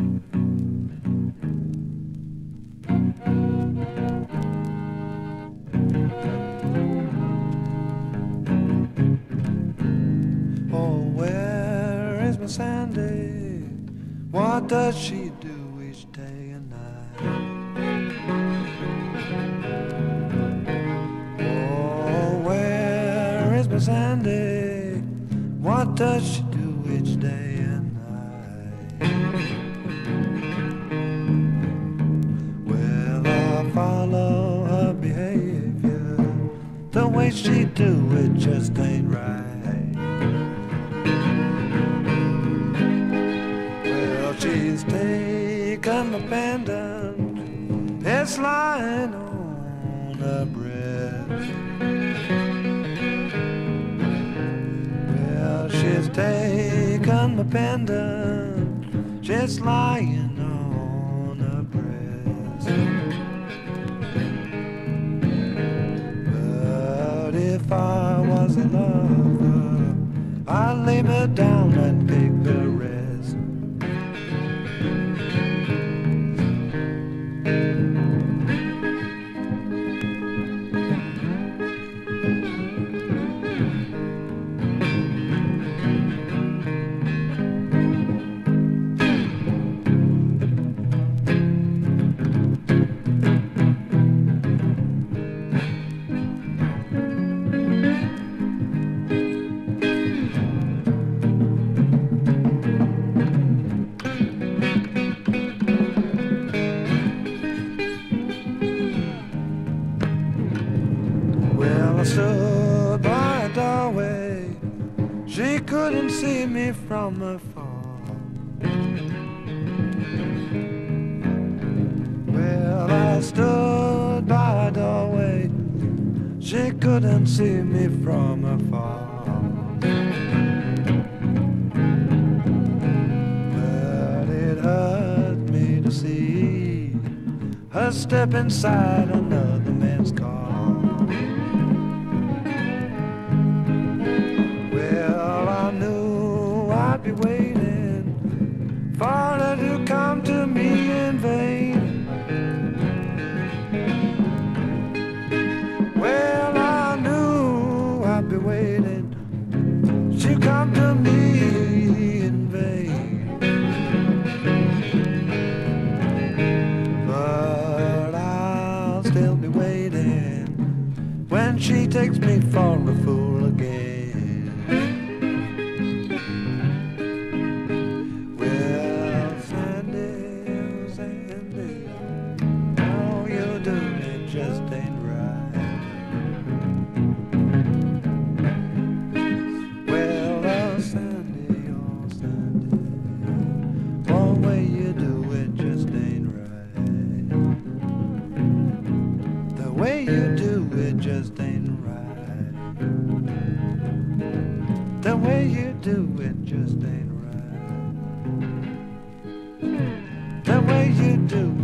Oh, Sandy? What does she do each day and night? Oh, where is my Sandy? What does she do each day way she do it just ain't right. Well, she's taken the pendant. It's lying on her breast. Well, she's taken the pendant. Just lying if I was a lover, I'd lay me down and pick couldn't see me from afar. Well, I stood by a doorway. She couldn't see me from afar. But it hurt me to see her step inside another man's car. Be waiting for her to come to me in vain. Well, I knew I'd be waiting. She'd come to me in vain. But I'll still be waiting when she takes me for a fool just ain't right. Well, on Sunday, on Sunday, one way you do it just ain't right. The way you do it just ain't right. The way you do it just ain't right. The way you do